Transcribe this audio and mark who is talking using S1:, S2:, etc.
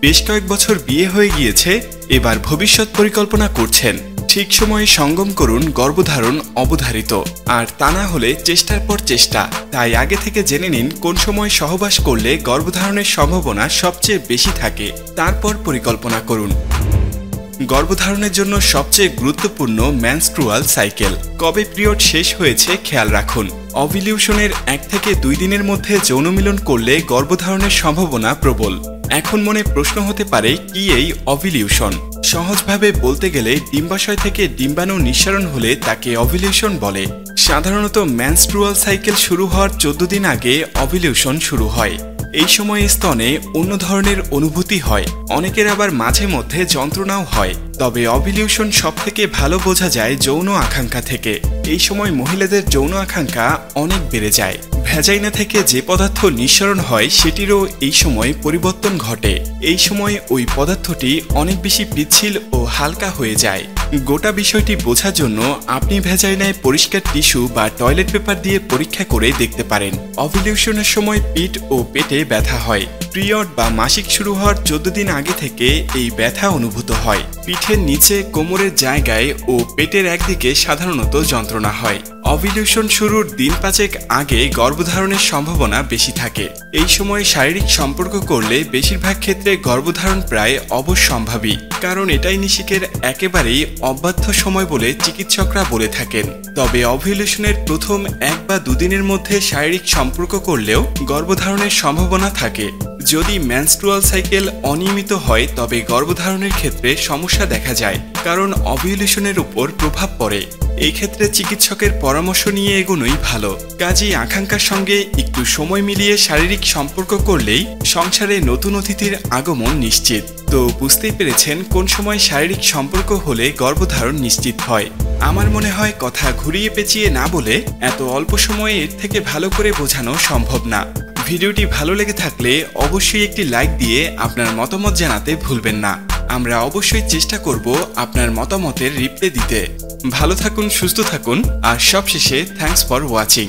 S1: বেশ কয়েক বছর বিয়ে হয়ে গিয়েছে, এবার ভবিষ্যৎ পরিকল্পনা করছেন। ঠিক সময়ে সঙ্গম করুন, গর্ভধারণ অবধারিত। আর তা না হলে চেষ্টার পর চেষ্টা। তাই আগে থেকে জেনে নিন কোন সময় সহবাস করলে গর্ভধারণের সম্ভাবনা সবচেয়ে বেশি থাকে। তারপর পরিকল্পনা করুন। গর্ভধারণের জন্য সবচেয়ে গুরুত্বপূর্ণ ম্যানস্ট্রুয়াল সাইকেল কবে পিরিয়ড শেষ হয়েছে খেয়াল রাখুন। অভিলিউশনের এক থেকে দুই দিনের মধ্যে যৌনমিলন করলে গর্ভধারণের সম্ভাবনা প্রবল। এখন মনে প্রশ্ন হতে পারে কি এই অভিলিউশন সহজভাবে বলতে গেলে ডিম্বাশয় থেকে ডিম্বাণু নিঃসরণ হলে তাকে অভিলিউশন বলে। সাধারণত ম্যানস্ট্রুয়াল সাইকেল শুরু হওয়ার চোদ্দ দিন আগে অভিলিউশন শুরু হয়। এই সময় স্তনে অন্য ধরনের অনুভূতি হয়। অনেকের আবার মাঝে মধ্যে যন্ত্রণাও হয়। তবে অভিলিউশন সব থেকে ভালো বোঝা যায় যৌন আকাঙ্ক্ষা থেকে। এই সময় মহিলাদের যৌন আকাঙ্ক্ষা অনেক বেড়ে যায়। ভ্যাজাইনা থেকে যে পদার্থ নিঃসরণ হয়, সেটিরও এই সময় পরিবর্তন ঘটে। এই সময় ওই পদার্থটি অনেক বেশি পিচ্ছিল হালকা হয়ে যায়। গোটা বিষয়টি বোঝার জন্য আপনি ভেজাইনায় পরিষ্কার টিস্যু বা টয়লেট পেপার দিয়ে পরীক্ষা করে দেখতে পারেন। অভিলিউশনের সময় পিঠ ও পেটে ব্যথা হয়। পিরিয়ড বা মাসিক শুরু হওয়ার চোদ্দ দিন আগে থেকে এই ব্যথা অনুভূত হয়। পিঠের নিচে, কোমরের জায়গায় ও পেটের একদিকে সাধারণত যন্ত্রণা হয়। অভিলিউশন শুরুর দিন পাঁচেক আগে গর্ভধারণের সম্ভাবনা বেশি থাকে। এই সময় শারীরিক সম্পর্ক করলে বেশিরভাগ ক্ষেত্রে গর্ভধারণ প্রায় অবশ্যম্ভাবী কারণ এটাই নিষিকের একেবারেই অবাধ্য সময় বলে চিকিৎসকরা বলে থাকেন। তবে অভিলিউশনের প্রথম এক বা দুদিনের মধ্যে শারীরিক সম্পর্ক করলেও গর্ভধারণের সম্ভাবনা থাকে। যদি ম্যানস্ট্রুয়াল সাইকেল অনিয়মিত হয়, তবে গর্ভধারণের ক্ষেত্রে সমস্যা দেখা যায়, কারণ অভিলেশনের উপর প্রভাব পড়ে। এই ক্ষেত্রে চিকিৎসকের পরামর্শ নিয়ে এগোনোই ভালো। কাজী আকাঙ্ক্ষার সঙ্গে একটু সময় মিলিয়ে শারীরিক সম্পর্ক করলেই সংসারে নতুন অতিথির আগমন নিশ্চিত। তো বুঝতেই পেরেছেন কোন সময় শারীরিক সম্পর্ক হলে গর্ভধারণ নিশ্চিত হয়। আমার মনে হয় কথা ঘুরিয়ে পেঁচিয়ে না বলে এত অল্প সময়ে এর থেকে ভালো করে বোঝানো সম্ভব না। ভিডিওটি ভালো লেগে থাকলে অবশ্যই একটি লাইক দিয়ে আপনার মতামত জানাতে ভুলবেন না। আমরা অবশ্যই চেষ্টা করব আপনার মতামতের রিপ্লে দিতে। ভালো থাকুন, সুস্থ থাকুন, আর সবশেষে থ্যাঙ্কস ফর ওয়াচিং